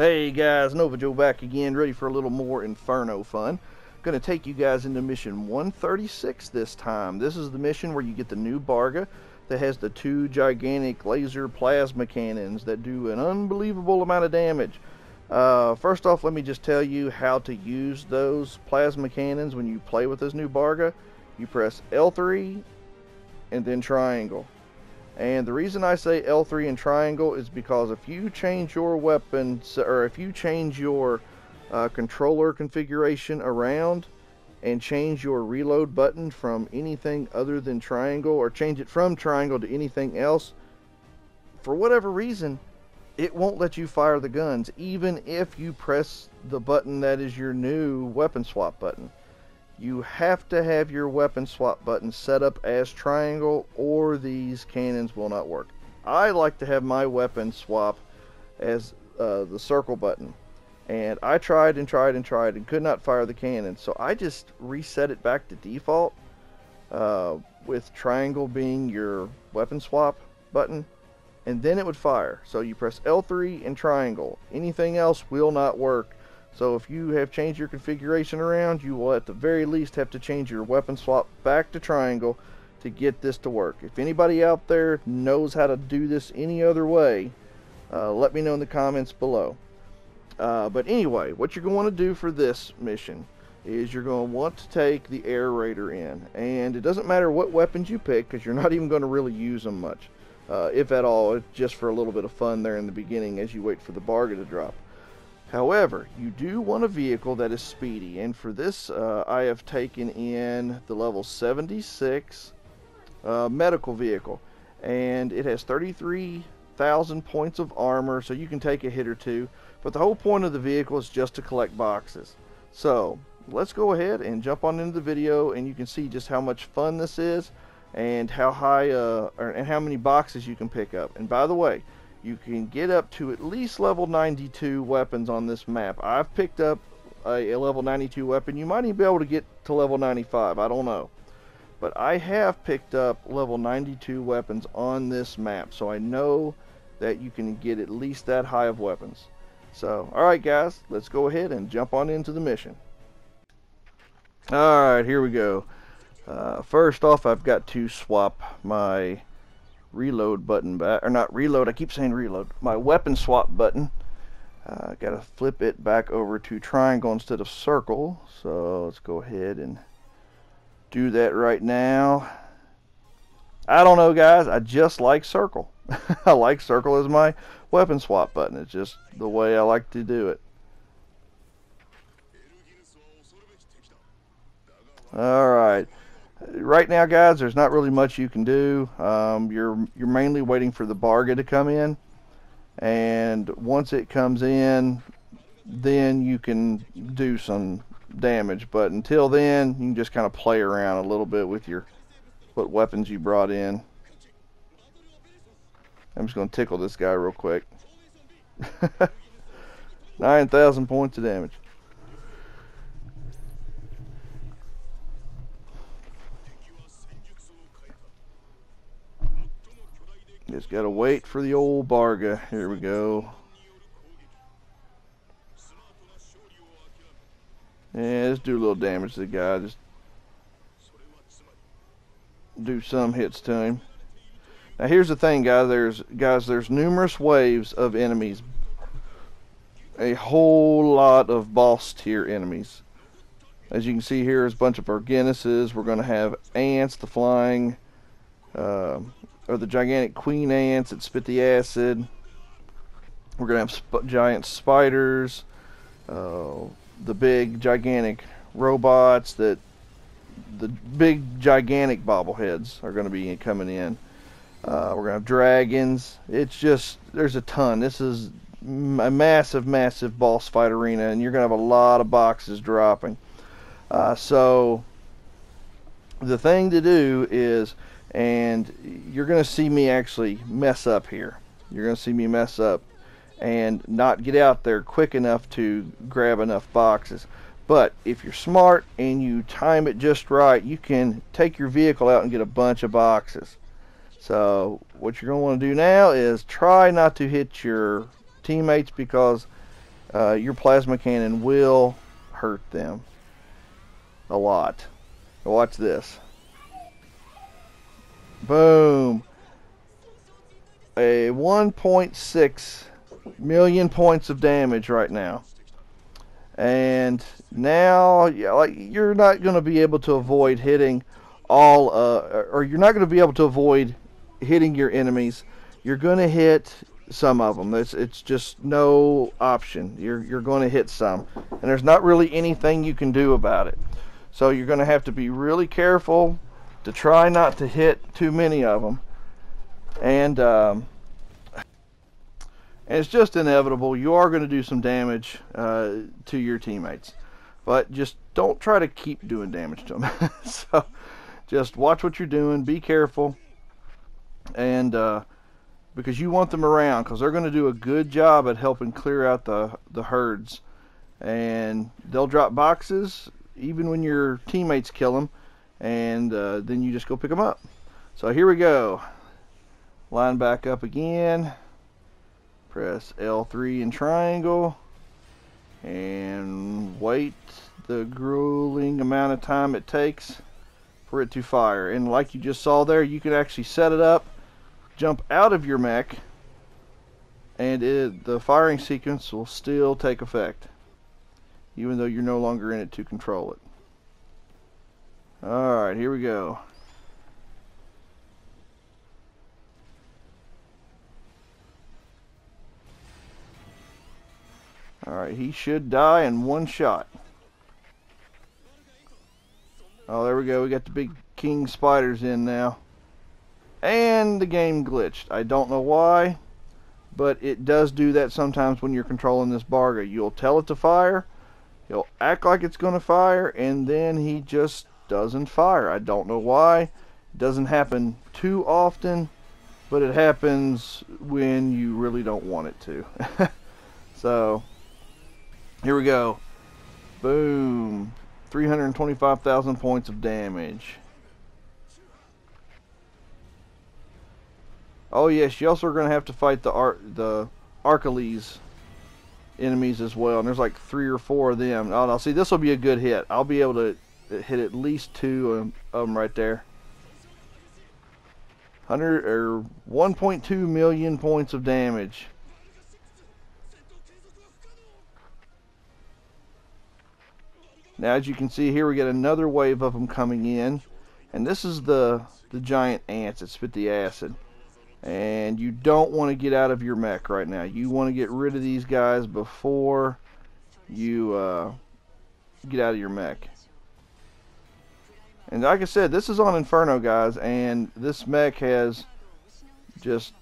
Hey guys, Nova Joe back again, ready for a little more Inferno fun. Gonna take you guys into mission 136 this time. This is the mission where you get the new Barga that has the two gigantic laser plasma cannons that do an unbelievable amount of damage. Uh, first off, let me just tell you how to use those plasma cannons when you play with this new Barga. You press L3 and then triangle. And the reason I say L3 and triangle is because if you change your weapons or if you change your uh, controller configuration around and change your reload button from anything other than triangle, or change it from triangle to anything else, for whatever reason, it won't let you fire the guns, even if you press the button that is your new weapon swap button you have to have your weapon swap button set up as triangle or these cannons will not work. I like to have my weapon swap as uh, the circle button. And I tried and tried and tried and could not fire the cannon. So I just reset it back to default uh, with triangle being your weapon swap button. And then it would fire. So you press L3 and triangle. Anything else will not work so if you have changed your configuration around, you will at the very least have to change your weapon swap back to triangle to get this to work. If anybody out there knows how to do this any other way, uh, let me know in the comments below. Uh, but anyway, what you're going to want to do for this mission is you're going to want to take the air raider in. And it doesn't matter what weapons you pick because you're not even going to really use them much. Uh, if at all, just for a little bit of fun there in the beginning as you wait for the Barga to drop. However, you do want a vehicle that is speedy, and for this uh, I have taken in the level 76 uh, medical vehicle, and it has 33,000 points of armor, so you can take a hit or two, but the whole point of the vehicle is just to collect boxes. So, let's go ahead and jump on into the video, and you can see just how much fun this is, and how high, uh, or, and how many boxes you can pick up. And by the way, you can get up to at least level 92 weapons on this map. I've picked up a, a, level 92 weapon. You might even be able to get to level 95. I don't know. But I have picked up level 92 weapons on this map. So I know that you can get at least that high of weapons. So, alright guys, let's go ahead and jump on into the mission. Alright, here we go. Uh, first off, I've got to swap my reload button back, or not reload, I keep saying reload, my weapon swap button. Uh, got to flip it back over to triangle instead of circle. So let's go ahead and do that right now. I don't know, guys. I just like circle. I like circle as my weapon swap button. It's just the way I like to do it. Alright right now, guys, there's not really much you can do. Um, you're you're mainly waiting for the Barga to come in, and once it comes in, then you can do some damage. But until then, you can just kind of play around a little bit with your what weapons you brought in. I'm just going to tickle this guy real quick. 9,000 points of damage. Just gotta wait for the old Barga. Here we go. Yeah, let's do a little damage to the guy. Just do some hits to him. Now here's the thing, guys. There's guys. There's numerous waves of enemies. A whole lot of boss tier enemies. As you can see here, is a bunch of Argeniuses. We're going to have ants, the flying. Uh, or the gigantic queen ants that spit the acid. We're to have sp giant spiders, uh, the big gigantic robots that the big gigantic bobbleheads are to be coming in. Uh, we're to have dragons. It's just, there's a ton. This is a massive, massive boss fight arena, and you're to have a lot of boxes dropping. Uh, so, the thing to do is and you're going to see me actually mess up here. You're going to see me mess up and not get out there quick enough to grab enough boxes. But if you're smart and you time it just right, you can take your vehicle out and get a bunch of boxes. So what you're going to want to do now is try not to hit your teammates because uh, your plasma cannon will hurt them a lot. Watch this. Boom. A 1.6 million points of damage right now. And now, yeah, like you're not going to be able to avoid hitting all, uh, or you're not going to be able to avoid hitting your enemies. You're going to hit some of them. It's it's just no option. You're you're going to hit some, and there's not really anything you can do about it. So you're going to have to be really careful to try not to hit too many of them, and um, and it's just inevitable. You are going to do some damage uh, to your teammates, but just don't try to keep doing damage to them. so just watch what you're doing. Be careful, and uh, because you want them around because they're going to do a good job at helping clear out the the herds and they'll drop boxes even when your teammates kill them and uh, then you just go pick them up. So here we go. Line back up again. Press L3 and triangle. And wait the grueling amount of time it takes for it to fire. And like you just saw there you can actually set it up jump out of your mech and it, the firing sequence will still take effect even though you're no longer in it to control it. Alright, here we go. Alright, he should die in one shot. Oh, there we go. We got the big king spiders in now and the game glitched. I don't know why, but it does do that sometimes when you're controlling this Barga. You'll tell it to fire, he'll act like it's going to fire, and then he just doesn't fire. I don't know why. It doesn't happen too often, but it happens when you really don't want it to. so, here we go. Boom. 325,000 points of damage. Oh yes, you also are going to have to fight the Ar the Archelaus enemies as well, and there's like three or four of them. Oh, now see, this will be a good hit. I'll be able to hit at least two of them right there. 100 or 1.2 million points of damage. Now, as you can see here, we get another wave of them coming in, and this is the the giant ants that spit the acid and you don't want to get out of your mech right now. You want to get rid of these guys before you uh, get out of your mech. And like I said, this is on Inferno, guys, and this mech has just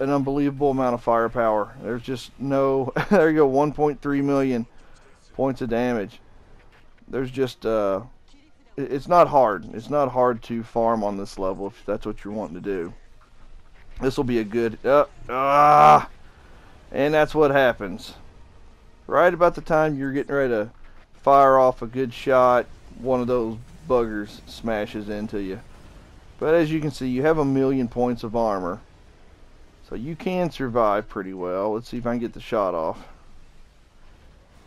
an unbelievable amount of firepower. There's just no... there you go, 1.3 million points of damage. There's just... Uh, it's not hard. It's not hard to farm on this level if that's what you're wanting to do. This will be a good... Uh, ah! And that's what happens. Right about the time you're getting ready to fire off a good shot, one of those buggers smashes into you. But as you can see, you have a million points of armor. So you can survive pretty well. Let's see if I can get the shot off.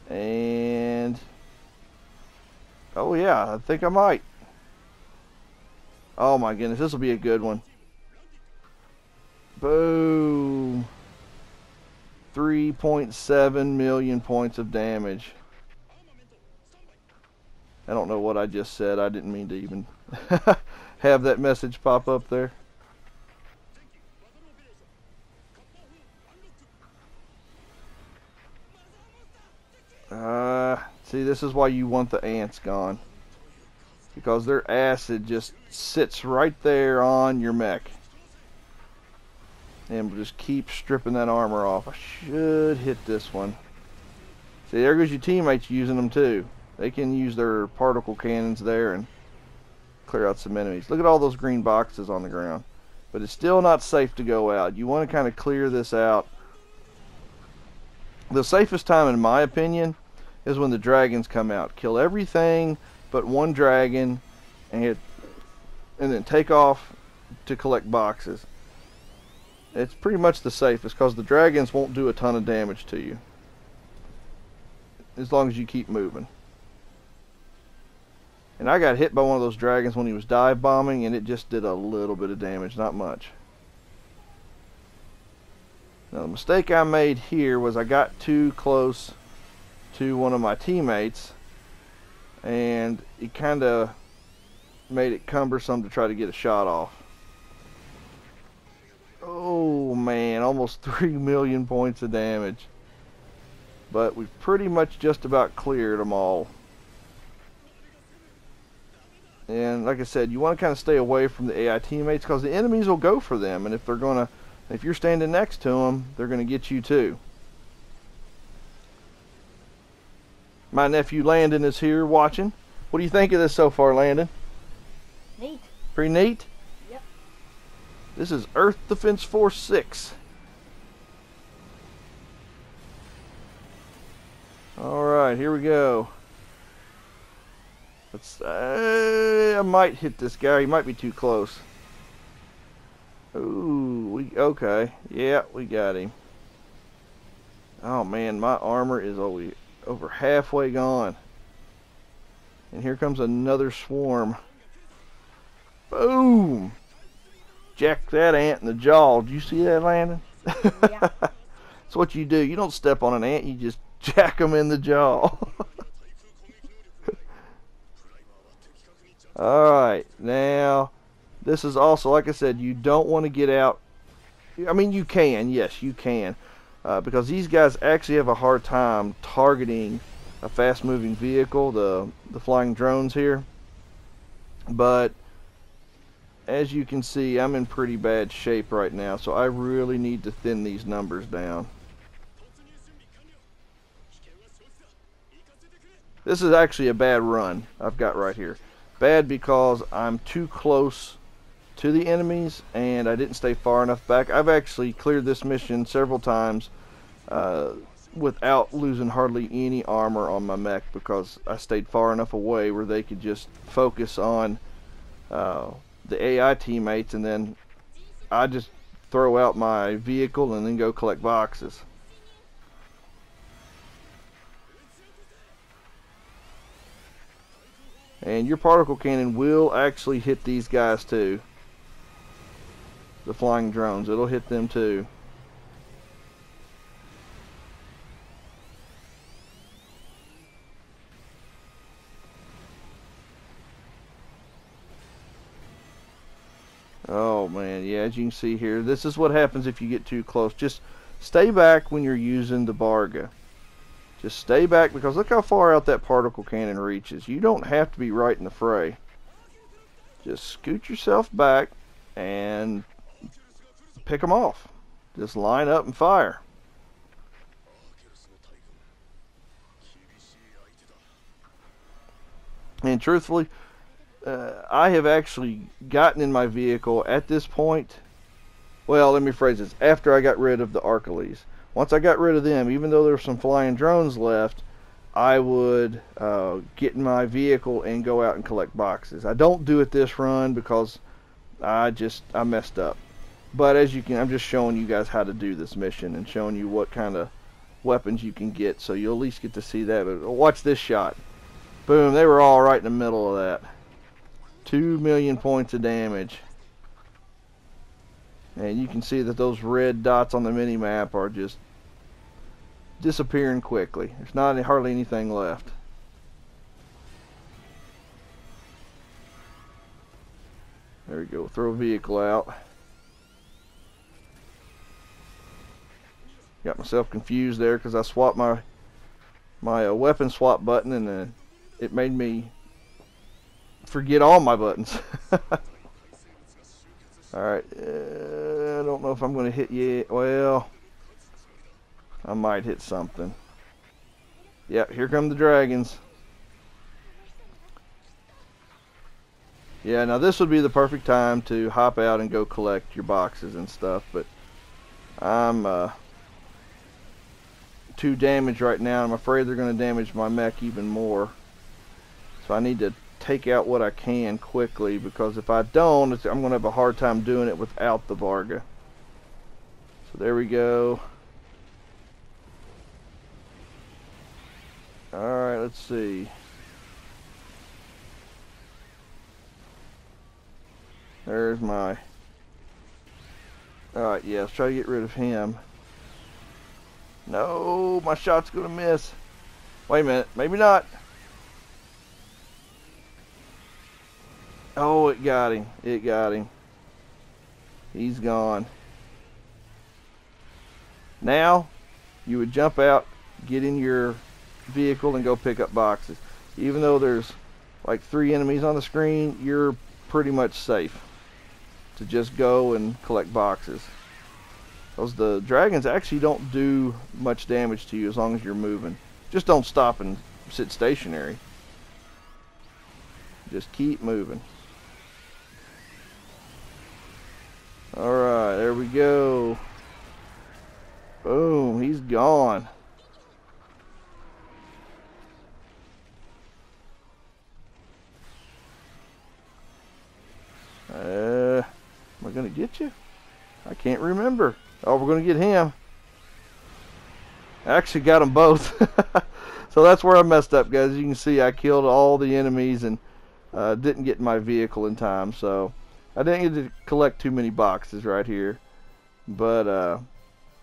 And... Oh yeah, I think I might. Oh my goodness, this will be a good one. Boom. 3.7 million points of damage. I don't know what I just said. I didn't mean to even have that message pop up there. Uh, see, this is why you want the ants gone. Because their acid just sits right there on your mech and we'll just keep stripping that armor off. I should hit this one. See, there goes your teammates using them too. They can use their particle cannons there and clear out some enemies. Look at all those green boxes on the ground. But it's still not safe to go out. You want to kind of clear this out. The safest time, in my opinion, is when the dragons come out. Kill everything but one dragon and hit, and then take off to collect boxes it's pretty much the safest because the dragons won't do a ton of damage to you. as long as you keep moving. And I got hit by one of those dragons when he was dive bombing, and it just did a little bit of damage, not much. Now the mistake I made here was I got too close to one of my teammates, and it kind of made it cumbersome to try to get a shot off. Oh man, almost 3 million points of damage. But we've pretty much just about cleared them all. And like I said, you want to kind of stay away from the AI teammates because the enemies will go for them. And if they're going to, if you're standing next to them, they're going to get you too. My nephew Landon is here watching. What do you think of this so far, Landon? Neat. Pretty neat? Yep. This is Earth Defense Force 6. Alright, here we go. Let's, uh, I might hit this guy. He might be too close. Ooh, we, okay. Yeah, we got him. Oh man, my armor is over, over halfway gone. And here comes another swarm. Boom! Jack that ant in the jaw. Do you see that, Landon? Yeah. That's what you do. You don't step on an ant, you just jack them in the jaw. Alright, now, this is also, like I said, you don't want to get out. I mean, you can, yes, you can. Uh, because these guys actually have a hard time targeting a fast moving vehicle, the, the flying drones here. But as you can see, I'm in pretty bad shape right now, so I really need to thin these numbers down. This is actually a bad run I've got right here. Bad because I'm too close to the enemies and I didn't stay far enough back. I've actually cleared this mission several times uh, without losing hardly any armor on my mech because I stayed far enough away where they could just focus on uh, the AI teammates and then I just throw out my vehicle and then go collect boxes. And your particle cannon will actually hit these guys too. The flying drones, it'll hit them too. Oh man, yeah, as you can see here, this is what happens if you get too close. Just stay back when you're using the Barga. Just stay back because look how far out that particle cannon reaches. You don't have to be right in the fray. Just scoot yourself back and pick them off. Just line up and fire. And truthfully, uh, I have actually gotten in my vehicle at this point. Well, let me phrase this. After I got rid of the Archiles. Once I got rid of them, even though there were some flying drones left, I would uh, get in my vehicle and go out and collect boxes. I don't do it this run because I just I messed up. But as you can, I'm just showing you guys how to do this mission and showing you what kind of weapons you can get, so you'll at least get to see that. But watch this shot. Boom! They were all right in the middle of that. Two million points of damage. And you can see that those red dots on the mini map are just disappearing quickly. There's not any, hardly anything left. There we go. Throw a vehicle out. Got myself confused there because I swapped my my uh, weapon swap button and uh, it made me forget all my buttons. Alright, uh, I don't know if I'm going to hit you. Well, I might hit something. Yep, here come the dragons. Yeah, now this would be the perfect time to hop out and go collect your boxes and stuff, but I'm uh, too damaged right now. I'm afraid they're going to damage my mech even more. So I need to take out what I can quickly because if I don't, I'm going to have a hard time doing it without the Barga. So there we go. Alright, let's see. There's my... Alright, yeah, let's try to get rid of him. No, my shot's gonna miss. Wait a minute, maybe not. Oh, it got him. It got him. He's gone. Now, you would jump out, get in your vehicle, and go pick up boxes. Even though there's like three enemies on the screen, you're pretty much safe to just go and collect boxes. Because the dragons actually don't do much damage to you as long as you're moving. Just don't stop and sit stationary. Just keep moving. Alright, there we go. Boom, he's gone. Uh, am I going to get you? I can't remember. Oh, we're going to get him. I actually got them both. so that's where I messed up, guys. You can see I killed all the enemies and uh, didn't get my vehicle in time. So I didn't get to collect too many boxes right here. But uh,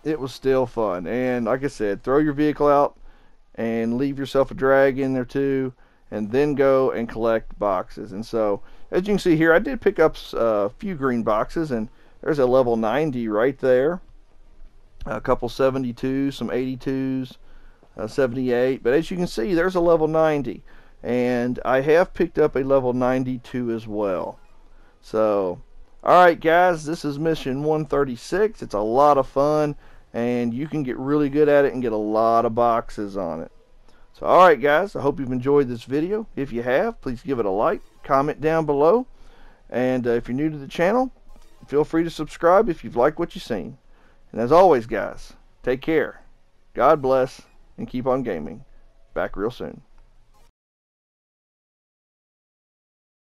it was still fun. And like I said, throw your vehicle out and leave yourself a dragon there too, And then go and collect boxes. And so, as you can see here, I did pick up uh, a few green boxes. And there's a level 90 right there. A couple 72s, some 82s, uh, 78. But as you can see, there's a level 90. And I have picked up a level 92 as well. So, alright guys, this is mission 136. It's a lot of fun, and you can get really good at it and get a lot of boxes on it. So, alright guys, I hope you've enjoyed this video. If you have, please give it a like, comment down below, and uh, if you're new to the channel, feel free to subscribe if you've liked what you've seen. And as always, guys, take care, God bless, and keep on gaming. Back real soon.